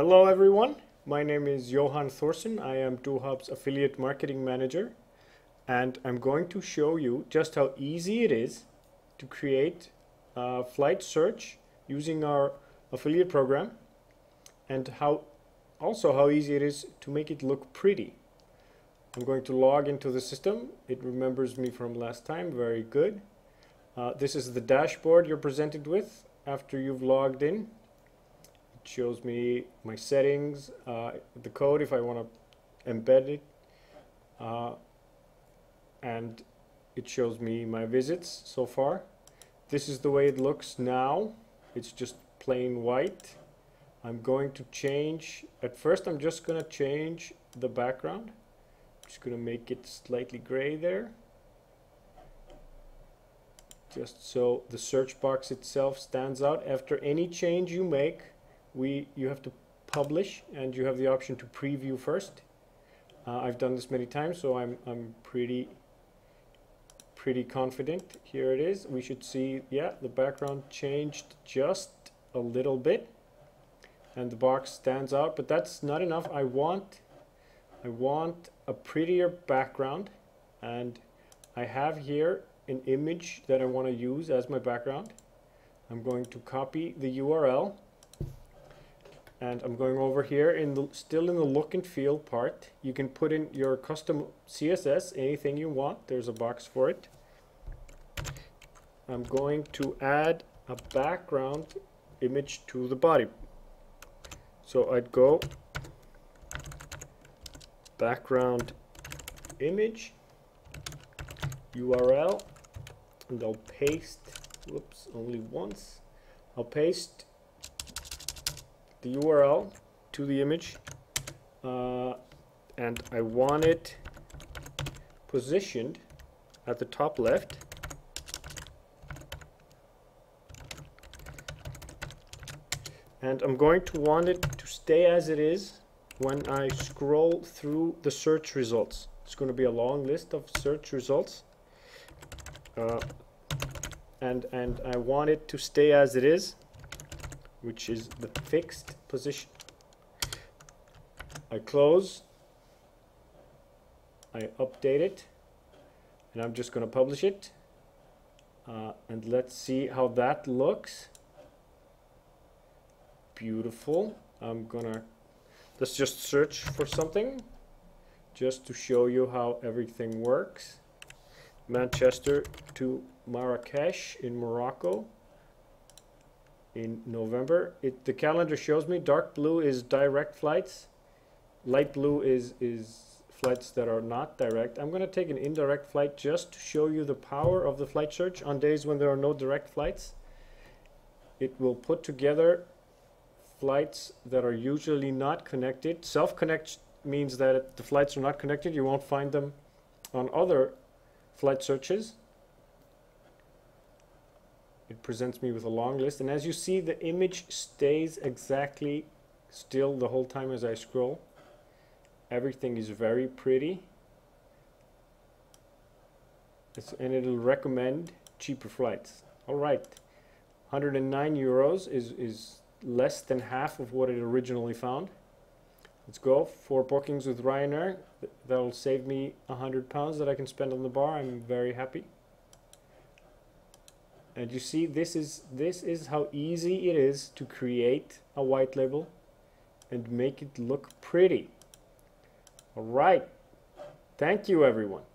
Hello everyone, my name is Johan Thorsen. I am Dohop's affiliate marketing manager and I'm going to show you just how easy it is to create a flight search using our affiliate program and how also how easy it is to make it look pretty. I'm going to log into the system. It remembers me from last time, very good. Uh, this is the dashboard you're presented with after you've logged in. Shows me my settings, uh, the code if I want to embed it, uh, and it shows me my visits so far. This is the way it looks now. It's just plain white. I'm going to change, at first I'm just going to change the background. Just going to make it slightly gray there. Just so the search box itself stands out. After any change you make, we you have to publish and you have the option to preview first. Uh, I've done this many times, so I'm, I'm pretty pretty confident. Here it is. We should see, yeah, the background changed just a little bit and the box stands out, but that's not enough. I want, I want a prettier background and I have here an image that I want to use as my background. I'm going to copy the URL and I'm going over here in the still in the look and feel part. You can put in your custom CSS anything you want. There's a box for it. I'm going to add a background image to the body. So I'd go background image URL and I'll paste whoops only once. I'll paste the URL to the image uh, and I want it positioned at the top left. And I'm going to want it to stay as it is when I scroll through the search results. It's going to be a long list of search results. Uh, and and I want it to stay as it is which is the fixed position. I close, I update it, and I'm just going to publish it. Uh, and let's see how that looks. Beautiful. I'm gonna, let's just search for something just to show you how everything works. Manchester to Marrakesh in Morocco in November. It the calendar shows me dark blue is direct flights, light blue is is flights that are not direct. I'm going to take an indirect flight just to show you the power of the flight search on days when there are no direct flights. It will put together flights that are usually not connected. Self-connect means that the flights are not connected. You won't find them on other flight searches presents me with a long list. And as you see the image stays exactly still the whole time as I scroll. Everything is very pretty. It's, and it'll recommend cheaper flights. Alright 109 euros is, is less than half of what it originally found. Let's go. For bookings with Ryanair. That'll save me 100 pounds that I can spend on the bar. I'm very happy and you see this is this is how easy it is to create a white label and make it look pretty. All right. Thank you everyone